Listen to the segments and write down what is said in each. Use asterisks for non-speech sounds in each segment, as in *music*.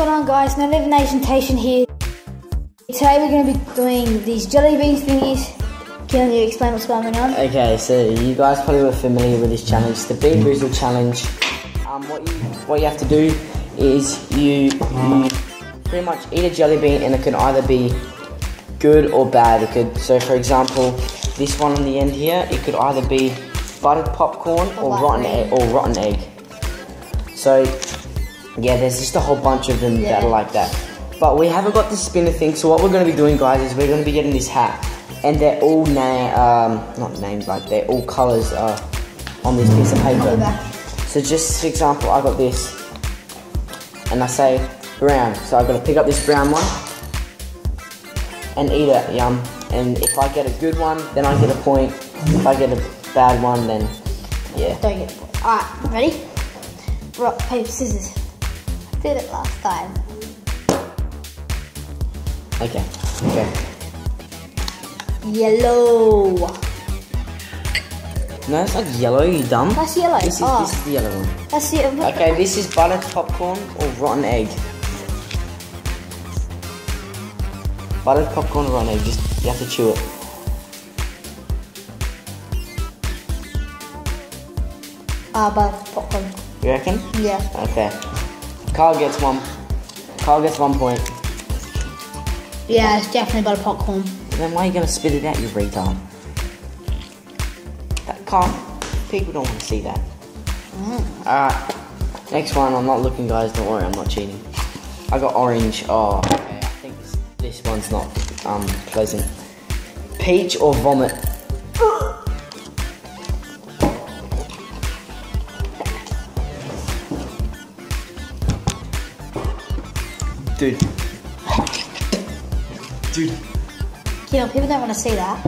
going on guys? Another Nation Tation here. Today we're going to be doing these jelly beans thingies. Can you explain what's going on? Okay, so you guys probably were familiar with this challenge, the Bean Boozled challenge. Um, what you what you have to do is you you pretty much eat a jelly bean and it can either be good or bad. It could so for example, this one on the end here, it could either be buttered popcorn or, Or rotten rotten egg or rotten egg. So yeah, there's just a whole bunch of them that are like that. But we haven't got the spinner thing, so what we're going to be doing, guys, is we're going to be getting this hat, and they're all na- um, not named like they're all colours uh, on this piece of paper. So just for example, I got this, and I say brown, so I've got to pick up this brown one and eat it. Yum. And if I get a good one, then I get a point. If I get a bad one, then yeah. Don't get it. Alright, ready? Rock, paper, scissors. Did it last time. Okay. Okay. Yellow. No, it's not yellow. You dumb. That's yellow. This is oh, this is the yellow one. that's it. Okay, this is buttered popcorn or rotten egg. Buttered popcorn or rotten egg. Just you have to chew it. Ah, but popcorn. You reckon? Yeah. Okay. Carl gets one. Carl gets one point. Yeah, it's definitely butter popcorn. Then why are you gonna spit it out, you retard? That Carl, people don't want to see that. Alright. Next one, I'm not looking guys, don't worry, I'm not cheating. I got orange. Oh, okay, I think this, this one's not um pleasant. Peach or vomit? Dude. Dude. You know, people don't want to see that.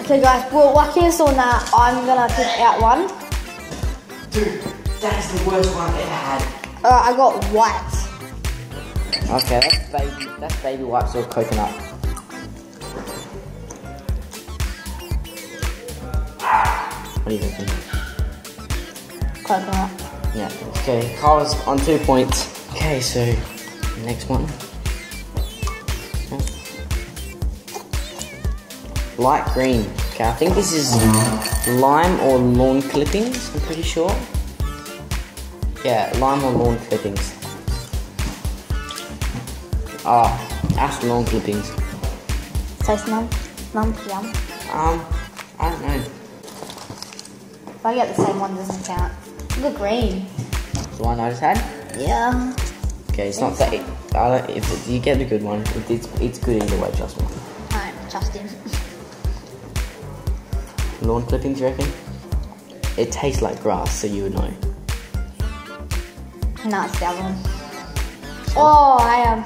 Okay, guys, well, lucky us on that, I'm gonna pick out one. Dude, that's the worst one I've ever had. Uh, I got white. Okay, that's baby. That's baby wipes or coconut. What do you Coconut. Yeah. Okay, Carl's on two points. Okay, so next one. Light green. Okay, I think this is lime or lawn clippings. I'm pretty sure. Yeah, lime or lawn clippings. Ah, that's lawn clippings. Tastes num, num, yum. Um, I don't know. If I get the same one, doesn't count. Look green. The one I just had. Yeah. Okay, it's not that. I don't, if you get the good one, it, it's it's good either way. Trust me. Alright, Justin. Lawn clippings, you reckon? It tastes like grass, so you would know. No, it's the other one. Oh, I um,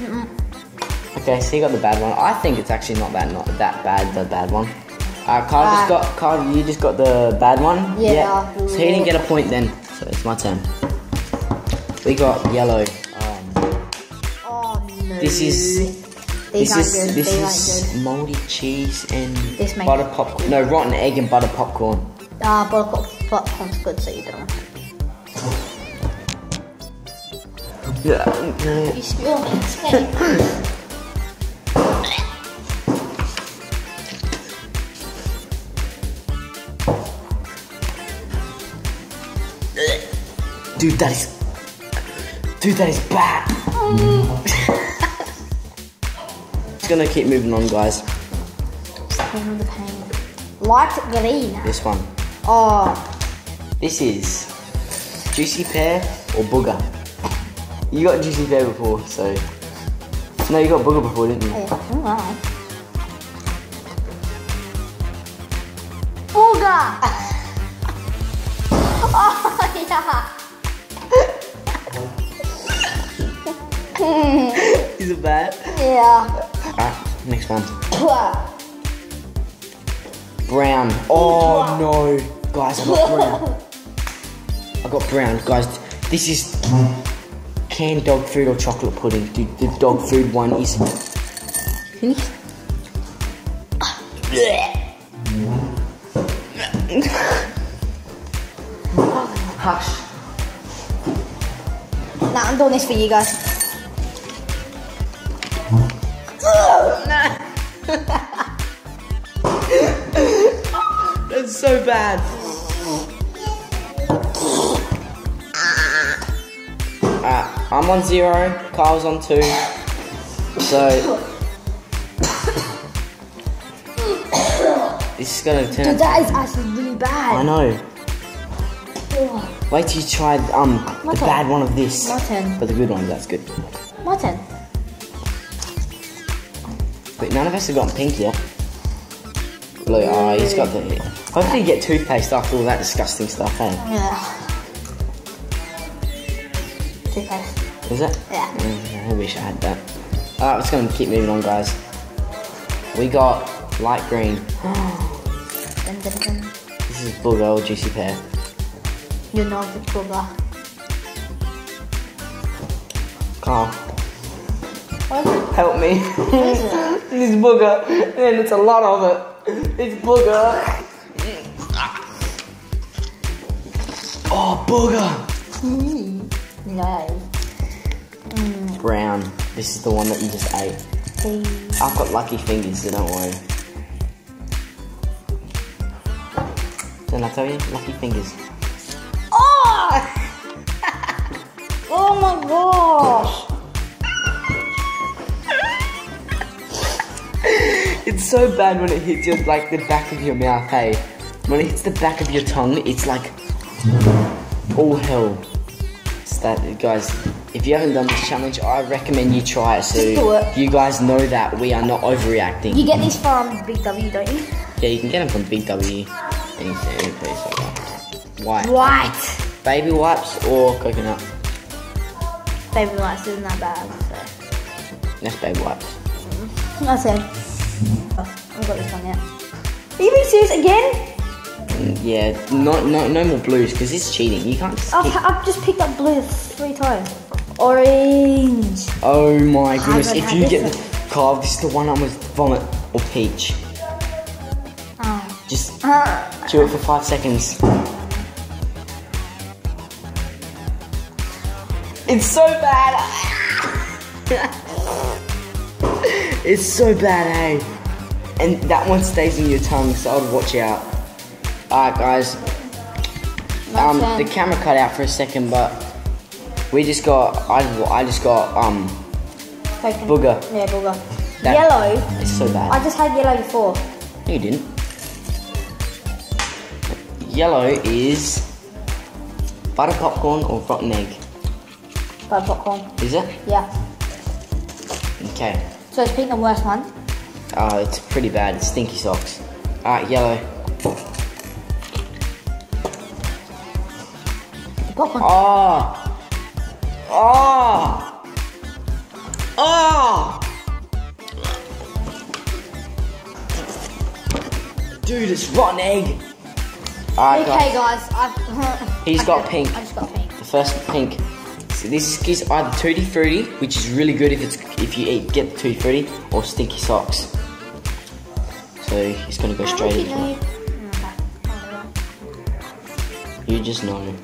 am. Okay, so you got the bad one. I think it's actually not bad, not that bad. The bad one. Uh, Carl just Uh, got. Carl, you just got the bad one. Yeah. So he didn't get a point then. So it's my turn. We got yellow. Um, Oh no. this is. These This is good. this These is moldy cheese and This butter popcorn. No, rotten egg and butter popcorn. Ah, but pop popcorn's good, so you don't. Yeah. You spill it. *laughs* Dude, that is. Dude, that is bad. *laughs* Just gonna keep moving on, guys. Feel the pain. Light green. This one. Oh, This is juicy pear or booger. You got juicy pear before, so. No, you got booger before, didn't you? yeah. Oh, wow. Booger! *laughs* oh, yeah. *laughs* Is it bad? Yeah. Alright, next one. Brown. Oh no. Guys, I got brown. I got brown. Guys, this is canned dog food or chocolate pudding. Dude, the dog food one is. Finished? Hush. Nah, I'm doing this for you guys. So bad. Uh, I'm on zero. Kyle's on two. So this is gonna turn. Dude, that is actually really bad. I know. Oh, Wait till you try um the My turn. bad one of this. My turn. But the good one, that's good. my turn. But none of us have gotten pink yet. Look, oh, he's got the. Hopefully, you get toothpaste after all that disgusting stuff, hey? Yeah. Toothpaste. Is it? Yeah. Mm, I wish I had that. Alright, let's go and keep moving on, guys. We got light green. Dun, dun, dun. This is booger or juicy pear. You know the booger. Carl, What is help me. What is it? *laughs* this booger, and it's a lot of it. It's booger. Booger. No. Brown. This is the one that you just ate. Please. I've got lucky fingers, so don't worry. Didn't I tell you? Lucky fingers. Oh! *laughs* oh my gosh! It's so bad when it hits you like the back of your mouth, hey. When it hits the back of your tongue, it's like all hell. That, guys. If you haven't done this challenge, I recommend you try it so Just do it. you guys know that we are not overreacting. You get these from Big W, don't you? Yeah, you can get them from Big W, anything, any place like that. White, White. baby wipes or coconut. Baby wipes isn't that bad, so. That's baby wipes. That's it. I've got this one yet. Are you being serious again? Yeah, no, no, no more blues because it's cheating. You can't. Just I've, I've just picked up blue three times. Orange. Oh my goodness! If you get the Carl, this is the one I almost vomit or peach. Oh. Just Uh, chew it for five seconds. It's so bad. *laughs* it's so bad, eh? And that one stays in your tongue, so I'd watch out. Alright, guys. my Um, turn. the camera cut out for a second, but we just got. I, I just got um. Coconut. Booger. Yeah, booger. That- Yellow. It's so bad. I just had yellow before. No, you didn't. Yellow is butter popcorn or rotten egg. Butter popcorn. Is it? Yeah. Okay. So it's pink the worst one. Oh, it's pretty bad. It's stinky socks. Alright, yellow. Popcorn. Oh. Oh. Oh. Dude, it's rotten egg. Alright, okay, guys. I've. *laughs* He's got pink. I just got pink. The first pink. So this is either tutti frutti, which is really good if it's if you eat get the tutti frutti, or stinky socks. So he's gonna go straight Okay, into it. You just know.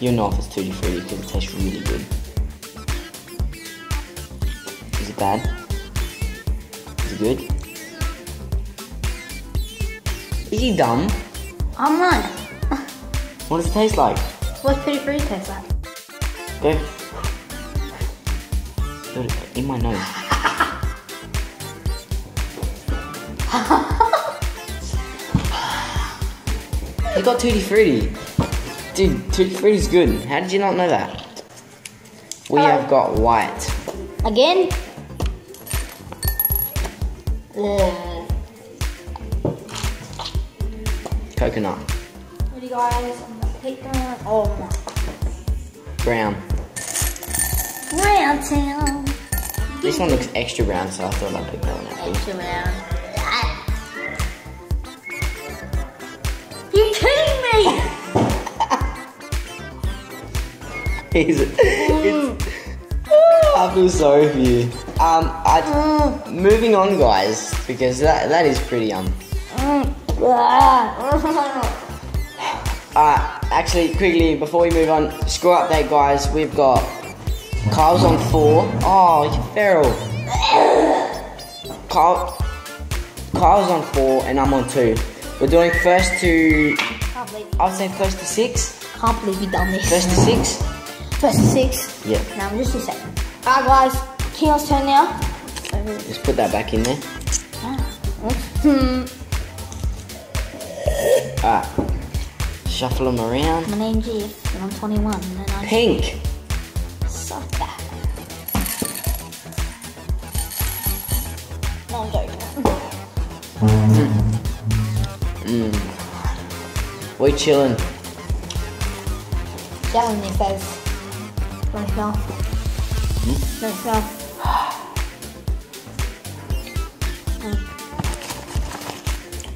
You know if it's tutti frutti because it tastes really good. Is it bad? Is it good? Is he dumb? I'm not. What does it taste like? What's pretty fruit taste like? Go. In my nose. *laughs* you got Tutti Frutti. Dude, Tutti Frutti's good. How did you not know that? We Hello. have got white. Again? Ugh. Coconut. Ready, guys? I'm gonna pick them. Oh my. Brown. Round town. This one looks extra brown, so I thought I'd pick that one out. Extra round. He's, it's, I feel sorry for you. Um, I, moving on, guys, because that that is pretty um. *laughs* Uh, actually, quickly, before we move on, score update, guys. We've got Kyle's on four. Oh, you feral. Kyle, Kyle's on four, and I'm on two. We're doing first to, I would say first to six. can't believe we done this. First to six. First six. Yeah. Now I'm just a second. Alright guys, Keon's turn now. Just put that back in there. hmm. Alright. Shuffle them around. My name's Jeff, and I'm 21, and I'm Pink. suck that. No, I'm joking. We chilling. That one if don't smell. Don't smell.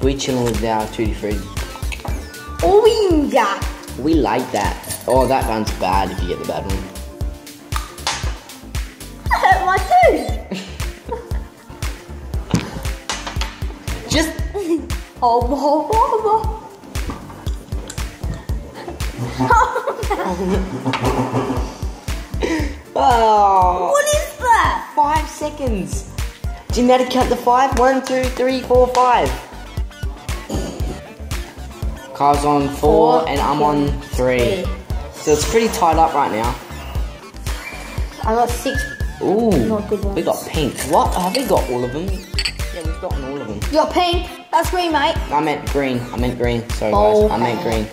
We chilling with our tutti frutti. Orange! We like that. Oh, that one's bad if you get the bad one. I hurt my tooth! Just *laughs* Oh, oh, oh, oh, *laughs* *laughs* What is that? five seconds. Do you know how to count the five? One, two, three, four, five. Carl's on four, Four, and I'm on three. Three. So it's pretty tied up right now. I got six. Ooh, Not good ones. we got pink. What? Have we got all of them? Yeah, we've gotten all of them. You got pink. That's green, mate. I meant green. I meant green. Sorry, Oh, guys. I meant green.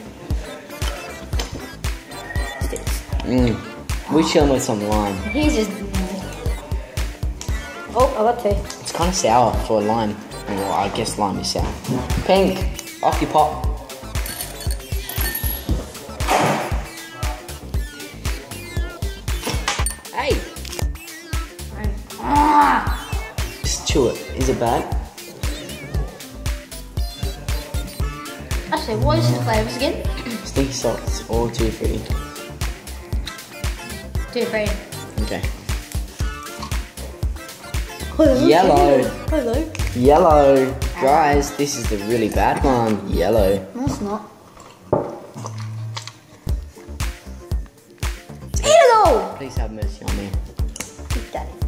Mm. We're chilling with some lime. He's just. Oh, I got two. It's kind of sour for a lime. Well, I guess lime is sour. Pink. Off your pop. Hey, Ah! just chew it. Is it bad? Actually, what is the flavors again? Stinky socks all tutti frutti. Two, three. Okay. Yellow. Hello. Yellow. Guys, this is the really bad one. Yellow. No, it's not. Eat it all! Please have mercy on me. Keep that in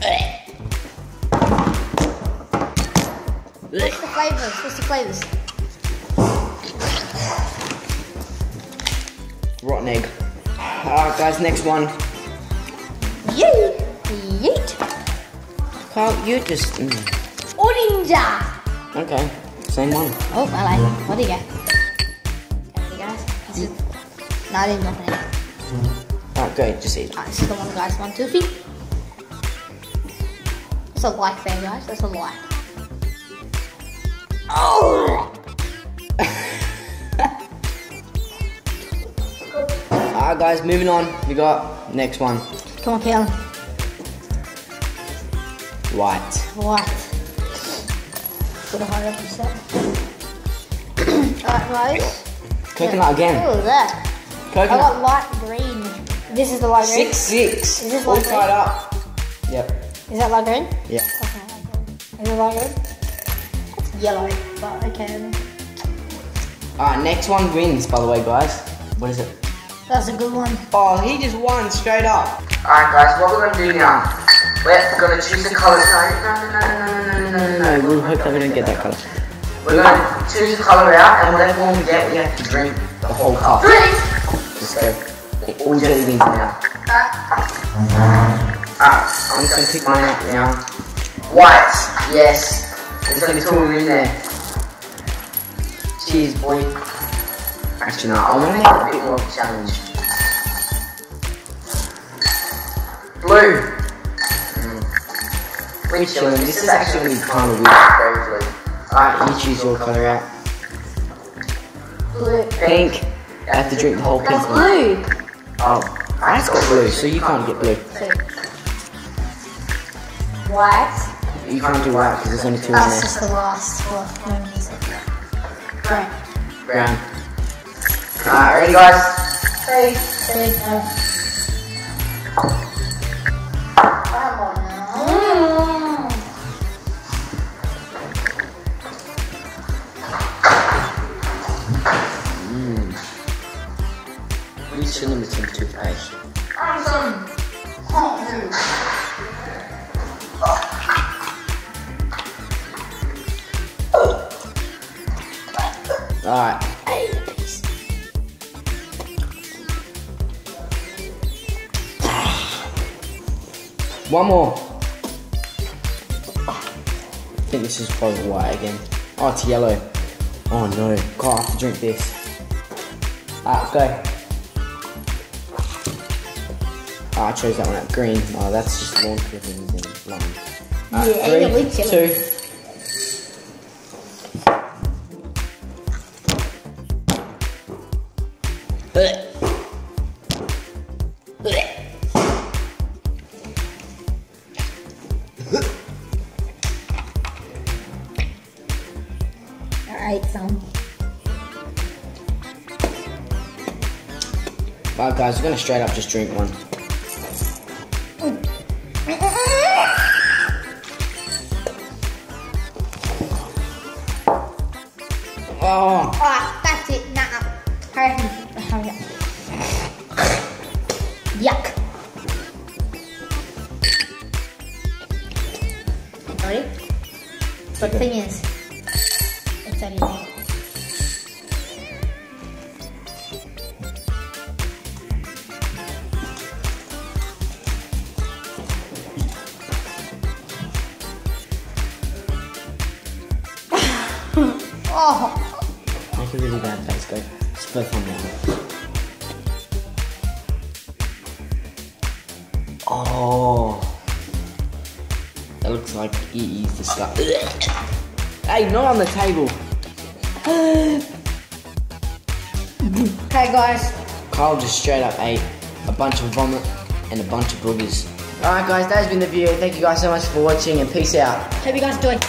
there. What's the flavors? What's the flavors? Rotten egg. Alright, guys, next one. Yeet! Yeet! Carl, you just. Mm. Orange! Okay, same one. Oh, I like it. What do you get? Okay, guys. This is... No, I didn't drop it. Alright, great, just eat. Alright, this is the one, guys. One, two, three. That's a like there, guys. That's a like. Oh! *laughs* Alright, guys, moving on. We got next one. Come on, Kalen. White. What? Gotta hurry up yourself. *coughs* Alright, guys. Coconut again. What was that? I got light green. This is the light green. Six, six. Is this All like tied up. Yep. Is that light green? Yeah. Is it light green? It's yellow, but okay. Alright, next one wins, by the way, guys. What is it? That's a good one. Oh, he just won straight up. Alright, guys, what we're gonna do now? We're gonna choose the color. No, no, no, no, no, no, no, no. We'll hope that we don't get that color. We're gonna choose the color out, and whatever one we get, we have to drink the whole cup. Just go. All jelly beans now. Alright, I'm just gonna pick mine up now. White, yes. There's only two of in there. Cheers, boy. Actually, no, I want to make a bit more challenge. Blue. Mm. We're chilling. This is actually gonna be kind of weird. Alright, you choose your color out. Blue. Pink. I have to drink the whole pink That's one. blue. Oh, I just got blue, so you can't get blue. White. You can't do white because there's only two in That's there. just the last one. No. Brown. Brown. Alright, ready guys? Three, two, one. Come on now. Limited toothpaste. Alright. One more. I think this is probably white again. Oh, it's yellow. Oh no. God, I have to drink this. Ah, go. Oh, I chose that one out. Green. Oh, that's just lawn clippings and lime. Ah, Yeah, three, yeah, we chill. two. Alright, some. Right, guys, we're gonna straight up just drink one. But the thing is, it's already it is disgusting. hey, not on the table. *sighs* okay, guys. Kyle just straight up ate a bunch of vomit and a bunch of boogers. Alright guys, that has been the video. Thank you guys so much for watching and peace out. Hope you guys enjoyed.